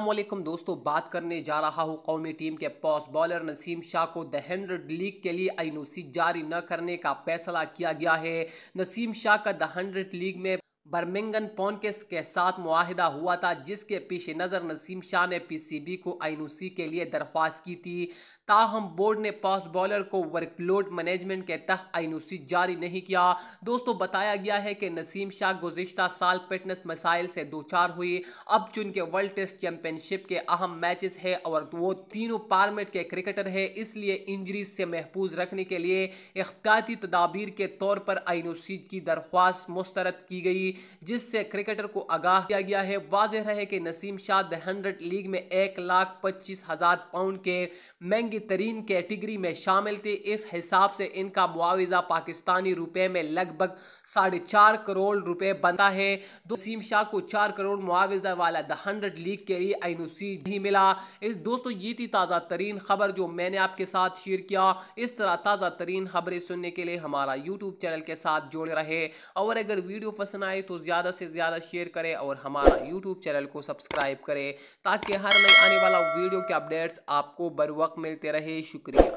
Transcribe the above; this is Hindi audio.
वालेकुम दोस्तों, बात करने जा रहा हूँ कौमी टीम के पॉस बॉलर नसीम शाह को द हंड्रेड लीग के लिए आईनोसी जारी न करने का फैसला किया गया है। नसीम शाह का द हंड्रेड लीग में बर्मिंगन पॉनकेस के साथ मुआहदा हुआ था, जिसके पेश नज़र नसीम शाह ने पीसीबी को आईनूसी के लिए दरख्वास्त की थी। ताहम बोर्ड ने पास बॉलर को वर्कलोड मैनेजमेंट के तहत आईनूसी जारी नहीं किया। दोस्तों, बताया गया है कि नसीम शाह गुजशत साल फिटनेस मसाइल से दो चार हुई। अब चुनके वर्ल्ड टेस्ट चैंपियनशिप के अहम मैचेस है और वो तीनों पार्मेट के क्रिकेटर है, इसलिए इंजरीज से महफूज रखने के लिए इख्तियाती तदाबीर के तौर पर आईनूसी की दरख्वास्त मुस्तरद की गई। जिससे क्रिकेटर को आगाह किया गया है। वाजह रहे कि Naseem Shah the hundred league में एक लाख पच्चीस हज़ार पाउंड के महँगी तरीन कैटेगरी में शामिल थे। इस हिसाब से इनका मुआवजा पाकिस्तानी रुपए में लगभग साढ़े चार करोड़ रुपए बनता है। नसीम शाह को चार करोड़ मुआवजा वाला द हंड्रेड लीग के लिए आईनूसी नहीं मिला। इस दोस्तों, ये थी ताज़ा तरीन खबर जो मैंने आपके साथ शेयर किया। इस तरह ताज़ा तरीन खबरें सुनने के लिए हमारा यूट्यूब चैनल के साथ जुड़े रहे। और अगर वीडियो पसंद आए तो ज़्यादा से ज़्यादा शेयर करें और हमारा यूट्यूब चैनल को सब्सक्राइब करें, ताकि हर नई आने वाला वीडियो के अपडेट्स आपको बर वक्त मिलते रहे। शुक्रिया।